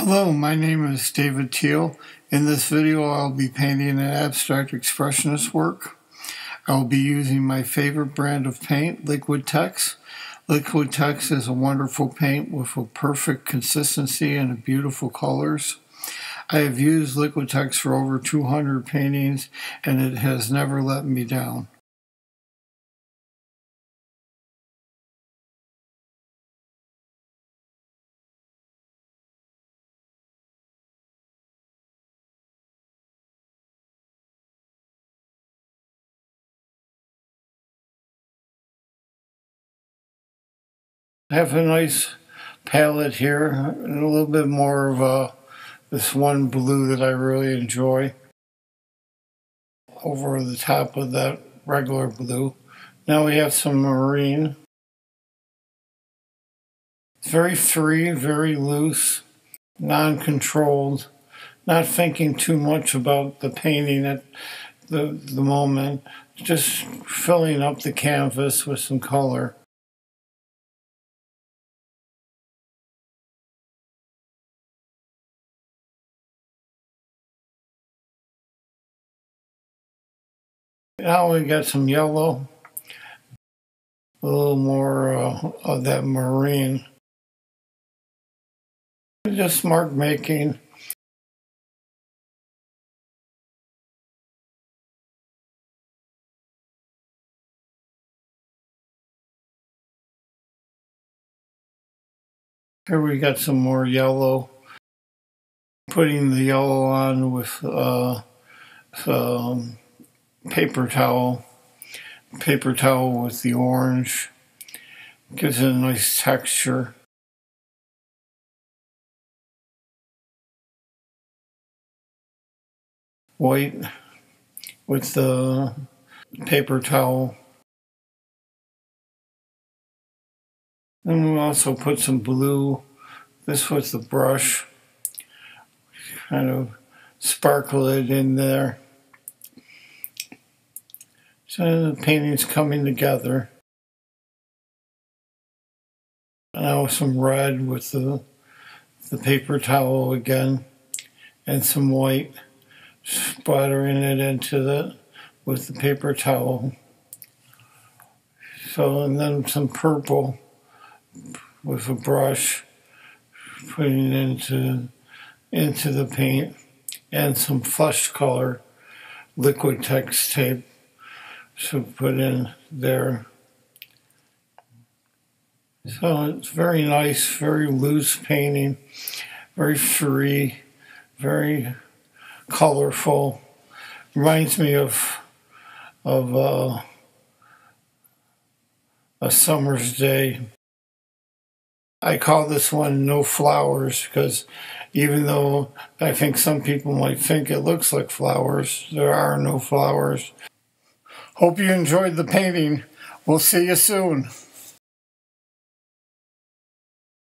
Hello, my name is David Thiel. In this video, I'll be painting an abstract expressionist work. I'll be using my favorite brand of paint, Liquitex. Liquitex is a wonderful paint with a perfect consistency and beautiful colors. I have used Liquitex for over 200 paintings and it has never let me down. Have a nice palette here and a little bit more of uh, this one blue that I really enjoy over the top of that regular blue. Now we have some marine. It's very free, very loose, non-controlled, not thinking too much about the painting at the, the moment, just filling up the canvas with some color. Now we got some yellow, a little more uh, of that marine. Just mark making. Here we got some more yellow. Putting the yellow on with uh, some paper towel. Paper towel with the orange gives it a nice texture. White with the paper towel. Then we also put some blue. This was the brush. Kind of sparkle it in there. So the painting's coming together. Now some red with the the paper towel again and some white splattering it into the with the paper towel. So and then some purple with a brush putting into into the paint and some flush color Liquitex tape to put in there. So it's very nice, very loose painting, very free, very colorful. Reminds me of of uh, a summer's day. I call this one No Flowers because even though I think some people might think it looks like flowers, there are no flowers. Hope you enjoyed the painting. We'll see you soon.